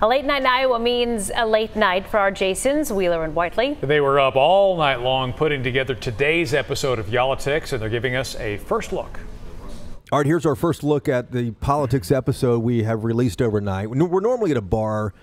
A late night in Iowa means a late night for our Jasons, Wheeler and Whitely. They were up all night long putting together today's episode of Y'all-itics, and they're giving us a first look. All right, here's our first look at the politics episode we have released overnight. We're normally at a bar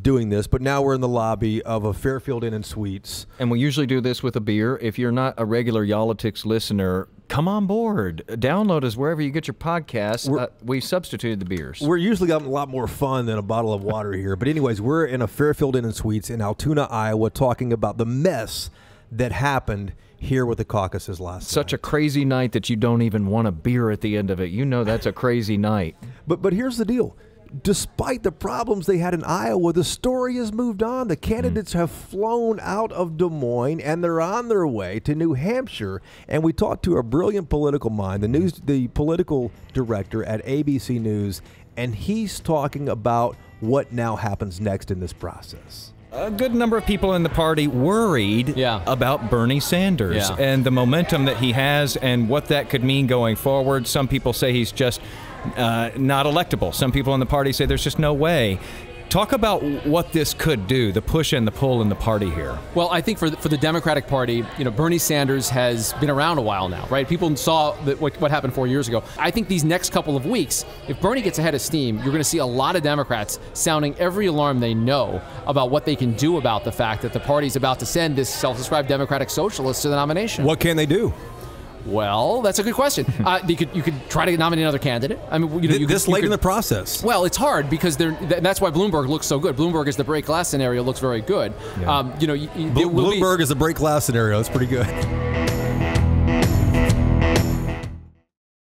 doing this, but now we're in the lobby of a Fairfield Inn and Suites. And we usually do this with a beer. If you're not a regular Y'all-itics listener, come on board. Download us wherever you get your podcasts. Uh, we substituted the beers. We're usually got a lot more fun than a bottle of water here. But anyways, we're in a Fairfield Inn and Suites in Altoona, Iowa, talking about the mess that happened here with the caucuses last night. Such night. a crazy night that you don't even want a beer at the end of it. You know that's a crazy night. But but here's the deal. Despite the problems they had in Iowa, the story has moved on. The hmm. candidates have flown out of Des Moines and they're on their way to New Hampshire. And we talked to a brilliant political mind, the news the political director at ABC News, and he's talking about what now happens next in this process. A good number of people in the party worried Yeah. about Bernie Sanders Yeah. and the momentum that he has and what that could mean going forward. Some people say he's just uh, not electable. Some people in the party say there's just no way. Talk about what this could do, the push and the pull in the party here. Well, I think for the, for the Democratic Party, you know, Bernie Sanders has been around a while now, right? People saw that what, what happened four years ago. I think these next couple of weeks, if Bernie gets ahead of steam, you're going to see a lot of Democrats sounding every alarm they know about what they can do about the fact that the party's about to send this self-described Democratic Socialist to the nomination. What can they do? Well, that's a good question. uh, you could you could try to nominate another candidate. I mean, you know, you this could, late could- in the process. well, it's hard because they're, th- that's why Bloomberg looks so good. Bloomberg is the break glass scenario looks very good. Um, you know, there will be- Bloomberg is a break glass scenario. It's pretty good.